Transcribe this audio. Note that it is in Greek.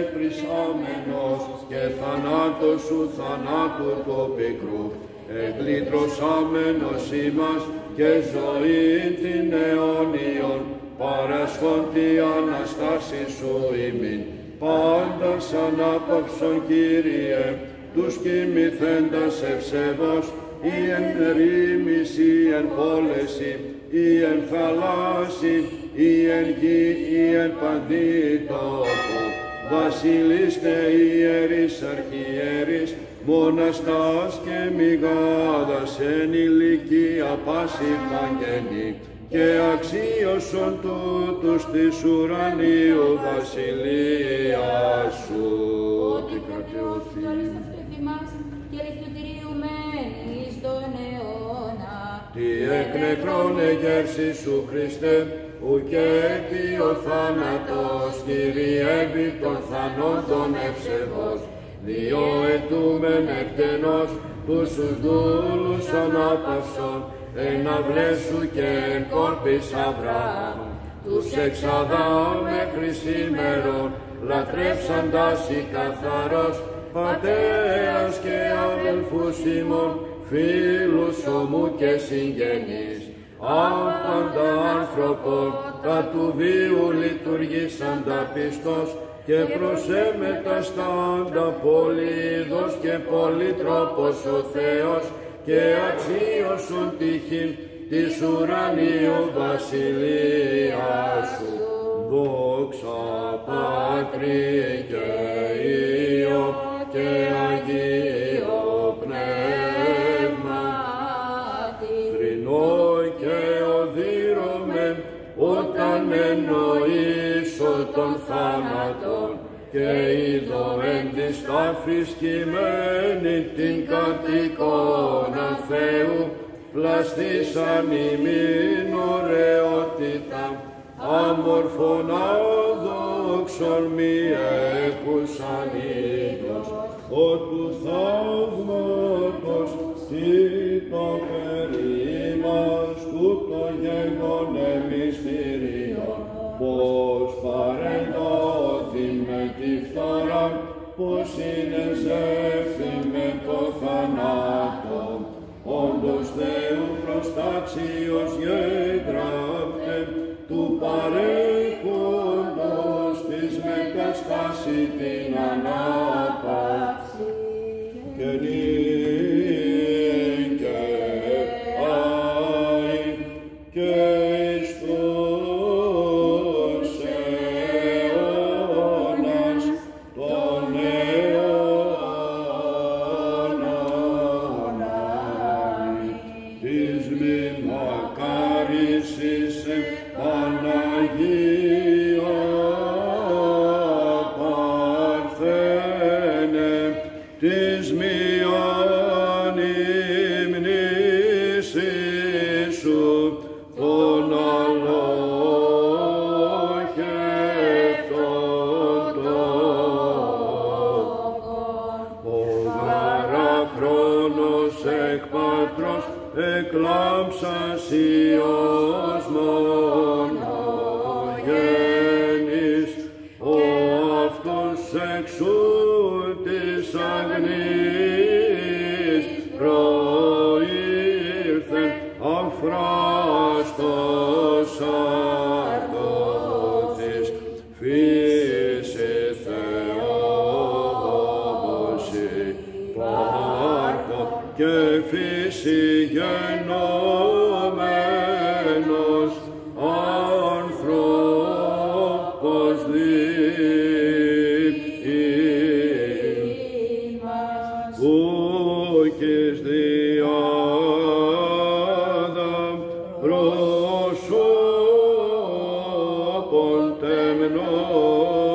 εκπρισάμενος και θανάτος σου θανάτου το πικρού, εγκλήτρωσάμενος ημάς και ζωή την αιώνιον, παρασχόν τη Αναστάση σου ημίν, πάντα σαν άπαυσον Κύριε, τους κοιμηθέντας ευσεβώς, ή εν ρήμης, ή εν πόλεση, ή εν θαλάσσι, ή εν γη, ή εν παντή τόπο. Βασιλείς και ιερείς αρχιέρης, μοναστάς και μηγάδας εν ηλικία πάση παγγενή, και αξίωσον τούτους της ουρανίου βασιλεία σου. Ότι κρατεωθεί. Και Τι εκ νεκρών εγέρση σου Χριστέ, ουκ ο θάνατος, κυριεύει των θανόντων ευσεβώς, διό ετούμεν εκτενώς, τους τους δούλους ανάπαυσον, εν αυλές σου και εν κόρπης Αβραάμ, τους εξ Αδάμ μέχρι σήμερον, λατρεύσαντας η καθαρός, πατέρας και αδελφούς ημών, φίλους ομού και συγγενείς, άπαντα άνθρωπον, κατ' του βίου λειτουργήσαντα πιστός, και προσέμετα στάντα πολύδος και πολυτρόπος ο Θεός, και αξίωσον τύχην της ουρανίου βασιλείας σου. Δόξα Πατρί και Υιό και Αγίο θάνατον και είδω εν της τάφης κειμένη την κατοικώνα Θεού. Πλαστήσαν ημίν ωραιότητα άμορφων αδόξων μη έχουσαν είδος ο του θαύματος τι το περίμας προστάξιος γεγράφτε του παρέχοντος της μεταστάση την ανάπαυση μη μακάρισης Παναγία Παρθένε, της μη εκλάμψας Υιός μονογέννης, ο αυτός εξού της αγνής προήλθεν αφράστος αρτώθης. Φύση Θεόβωση πάρκο και φύση γενόμενος άνθρωπος δίπιν ούκης διάδαμ προσώπων τεμνών